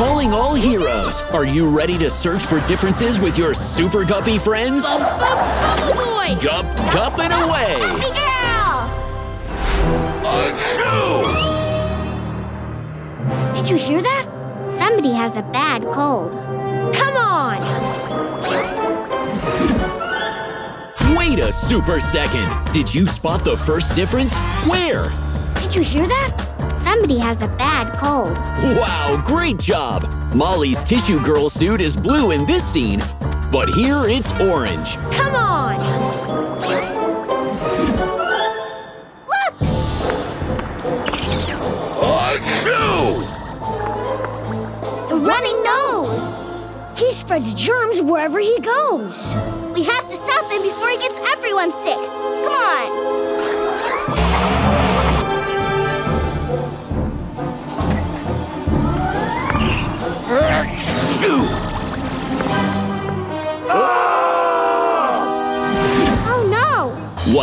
Calling all heroes. Are you ready to search for differences with your super guppy friends? Bubble boy! Gup, gupping away! Guppy girl! Did you hear that? Somebody has a bad cold. Come on! Wait a super second. Did you spot the first difference? Where? Did you hear that? Somebody has a bad cold. Wow, great job! Molly's tissue girl suit is blue in this scene, but here it's orange. Come on! Look! The running nose! He spreads germs wherever he goes. We have to stop him before he gets everyone sick. Come on!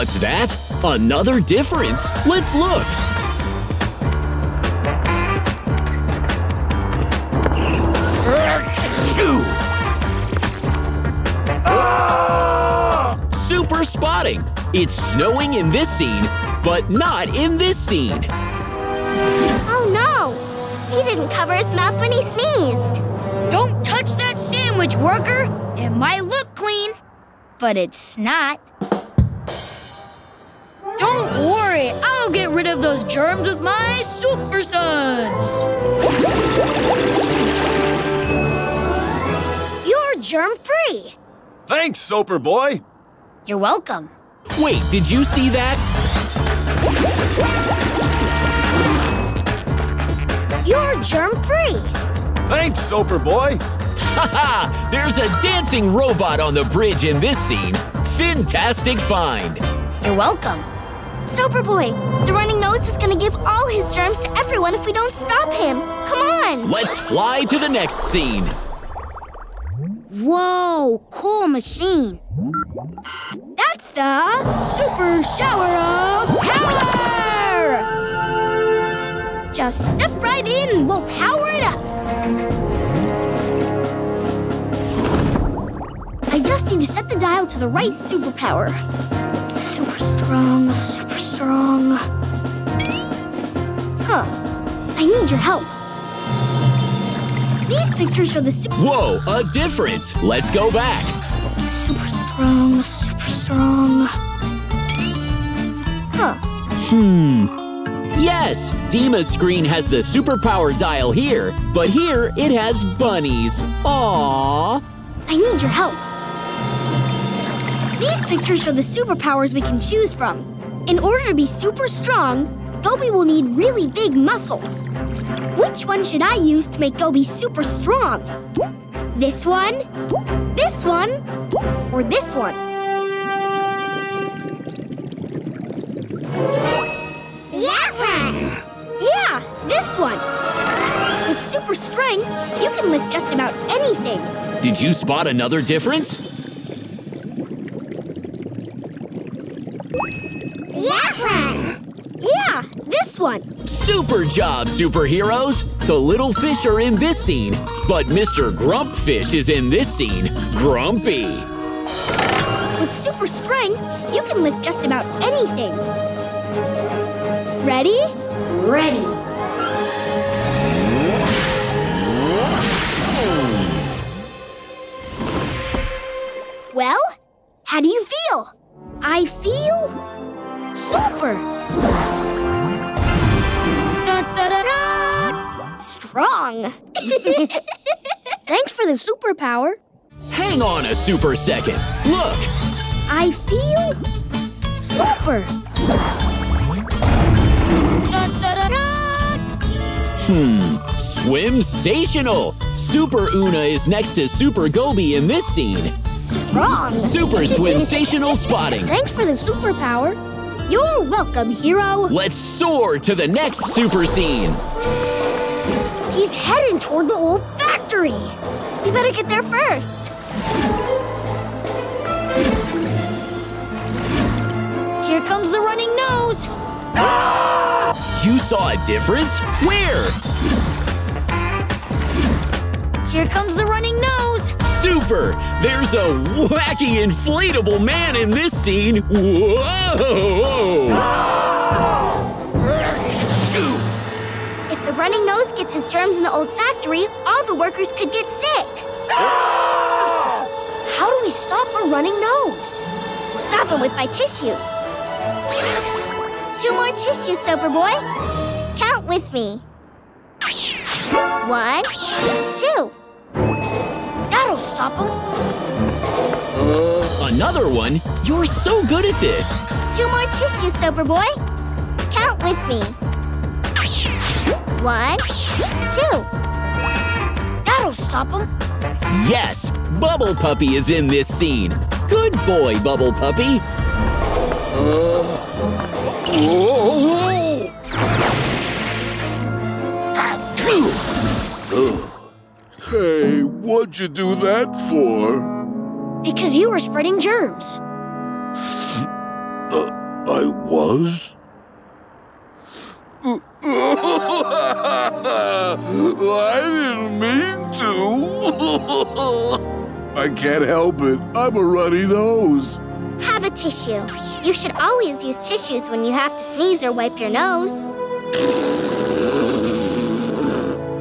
What's that? Another difference. Let's look. Super spotting. It's snowing in this scene, but not in this scene. Oh no! He didn't cover his mouth when he sneezed. Don't touch that sandwich, worker. It might look clean, but it's not. Rid of those germs with my Super Sons. You're germ free. Thanks, Soper Boy. You're welcome. Wait, did you see that? You're germ free. Thanks, Soper Boy. Haha! There's a dancing robot on the bridge in this scene. Fantastic find. You're welcome. Superboy, the running nose is gonna give all his germs to everyone if we don't stop him. Come on! Let's fly to the next scene. Whoa, cool machine. That's the Super Shower of Power! Just step right in and we'll power it up. I just need to set the dial to the right superpower. Strong, super strong. Huh. I need your help. These pictures show the super, Whoa, a difference. Let's go back. super strong, super strong. Huh. Hmm. Yes, Deema's screen has the superpower dial here, but here it has bunnies. Aww. I need your help. These pictures show the superpowers we can choose from. In order to be super strong, Goby will need really big muscles. Which one should I use to make Goby super strong? This one, this one, or this one? One! Yeah, this one! With super strength, you can lift just about anything. Did you spot another difference? That one! Yeah, this one. Super job, superheroes! The little fish are in this scene, but Mr. Grumpfish is in this scene. Grumpy. With super strength, you can lift just about anything. Ready? Ready. Well, how do you feel? I feel super. Strong. Thanks for the superpower. Hang on a super second. Look, I feel super. Da, da, da, da. hmm, swimsational. Super Oona is next to Super Goby in this scene. Strong. Super swimsational spotting. Thanks for the superpower. You're welcome, hero. Let's soar to the next super scene. He's heading toward the old factory. We better get there first. Here comes the running nose. You saw a difference? Where? Here comes the running nose. Super! There's a wacky inflatable man in this scene. Whoa! If running nose gets his germs in the old factory, all the workers could get sick. How do we stop a running nose? We'll stop him with my tissues. Two more tissues, Soper Boy. Count with me. One, two. That'll stop him. Uh, another one? You're so good at this. Two more tissues, Soper Boy. Count with me. One, two. That'll stop him. Yes, Bubble Puppy is in this scene. Good boy, Bubble Puppy. Hey, what'd you do that for? Because you were spreading germs. Uh, I was? I didn't mean to. I can't help it. I'm a runny nose. Have a tissue. You should always use tissues when you have to sneeze or wipe your nose.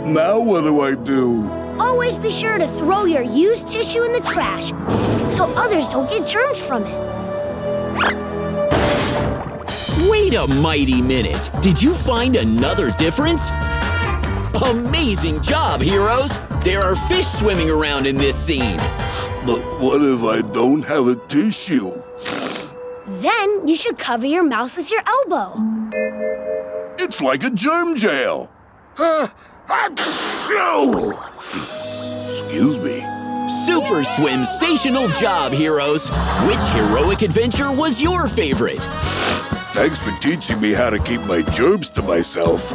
Now what do I do? Always be sure to throw your used tissue in the trash so others don't get germs from it. Wait a mighty minute. Did you find another difference? Amazing job, heroes! There are fish swimming around in this scene. But what if I don't have a tissue? Then you should cover your mouth with your elbow. It's like a germ jail. Excuse me. Super swimsational job, heroes! Which heroic adventure was your favorite? Thanks for teaching me how to keep my germs to myself.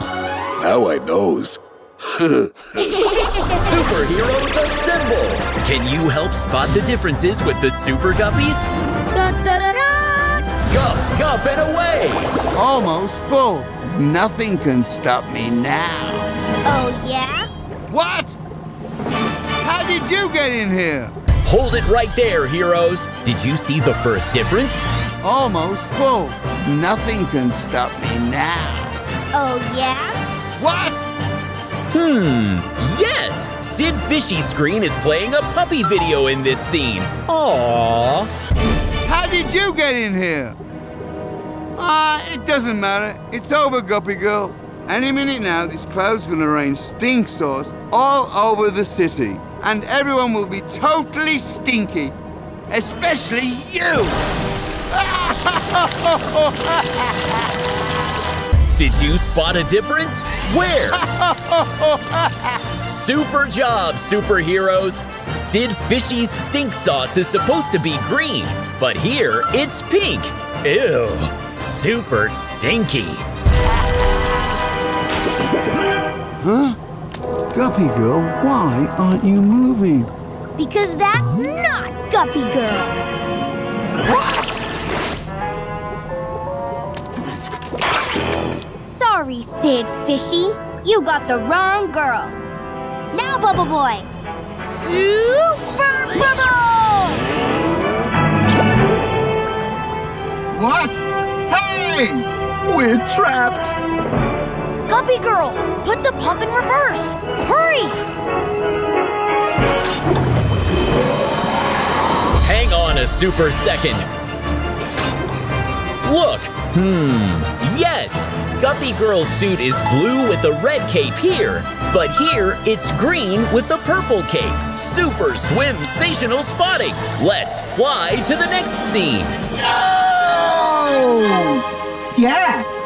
Now I knows. Superheroes Assemble! Can you help spot the differences with the Super Guppies? Da, da, da, da. Gup, gup, and away! Almost full. Nothing can stop me now. Oh, yeah? What? How did you get in here? Hold it right there, heroes! Did you see the first difference? Almost full. Nothing can stop me now. Oh, yeah? What? Hmm, yes! Sid Fishy screen is playing a puppy video in this scene. Aww. How did you get in here? Ah, it doesn't matter. It's over, Guppy Girl. Any minute now, this cloud's gonna rain stink sauce all over the city. And everyone will be totally stinky. Especially you! Did you spot a difference? Where? Super job, superheroes! Sid Fishy's stink sauce is supposed to be green, but here it's pink. Ew, super stinky. Huh? Guppy Girl, why aren't you moving? Because that's not Guppy Girl. Sorry, Sid Fishy. You got the wrong girl. Now, Bubble Boy. Super Bubble! What? Hey! We're trapped! Guppy Girl, put the pump in reverse. Hurry! Hang on a super second. Look, hmm, yes, Guppy Girl's suit is blue with a red cape here, but here it's green with a purple cape. Super swim-sational spotting. Let's fly to the next scene. Yeah!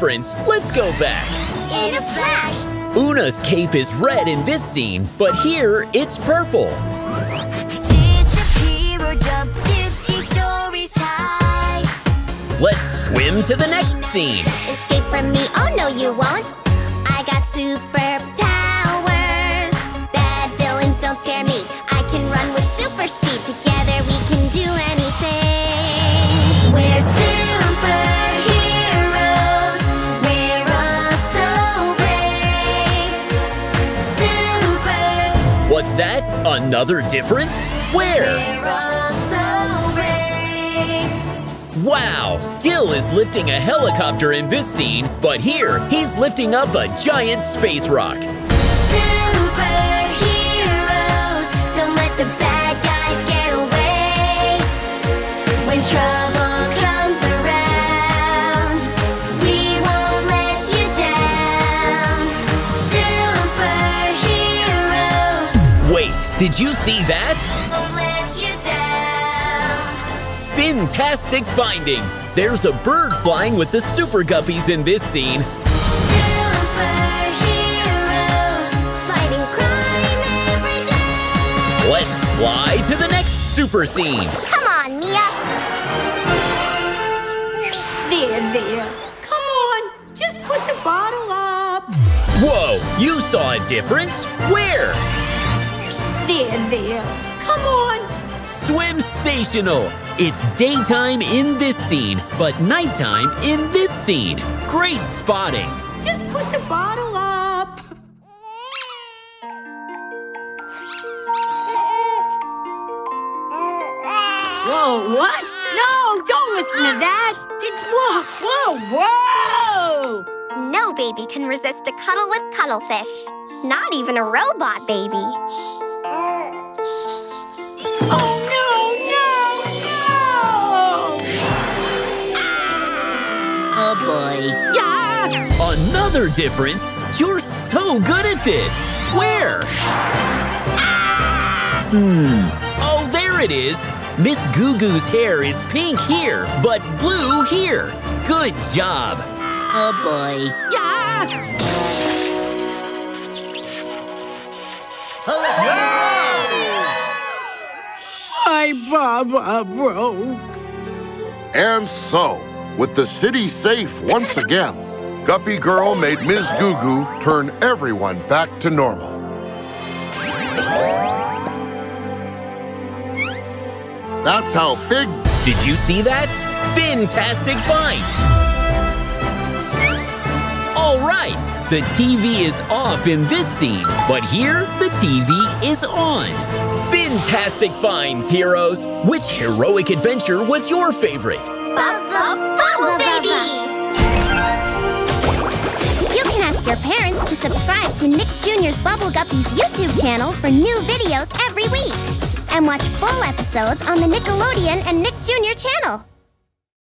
Difference. Let's go back. In a flash, Oona's cape is red in this scene, but here it's purple. disappear or jump 50 stories high. Let's swim to the next scene. Escape from me, oh no you won't. I got superpowers. What's that? Another difference? Where? So. Wow! Gil is lifting a helicopter in this scene, but here he's lifting up a giant space rock. Superheroes, did you see that? let you down. Fantastic finding! There's a bird flying with the super guppies in this scene. Superheroes, fighting crime every day. Let's fly to the next super scene. Come on, Mia. There, there. Come on, just put the bottle up. Whoa, you saw a difference? Where? There, there. Come on. Swimsational! It's daytime in this scene, but nighttime in this scene. Great spotting! Just put the bottle up. Whoa, what? No, don't listen to that. It's, whoa, whoa, whoa. No baby can resist a cuddle with cuttlefish. Not even a robot baby. Oh boy. Yeah. Another difference? You're so good at this! Where? Hmm. Oh, there it is! Miss Goo Goo's hair is pink here, but blue here. Good job! Oh boy. Yeah. My Baba broke. And so, with the city safe once again, Guppy Girl made Ms. Goo Goo turn everyone back to normal. That's how big Did you see that? Fantastic find! All right, the TV is off in this scene, but here the TV is on. Fantastic finds, heroes! Which heroic adventure was your favorite? Bubble Baby! You can ask your parents to subscribe to Nick Jr.'s Bubble Guppies YouTube channel for new videos every week. And watch full episodes on the Nickelodeon and Nick Jr. channel.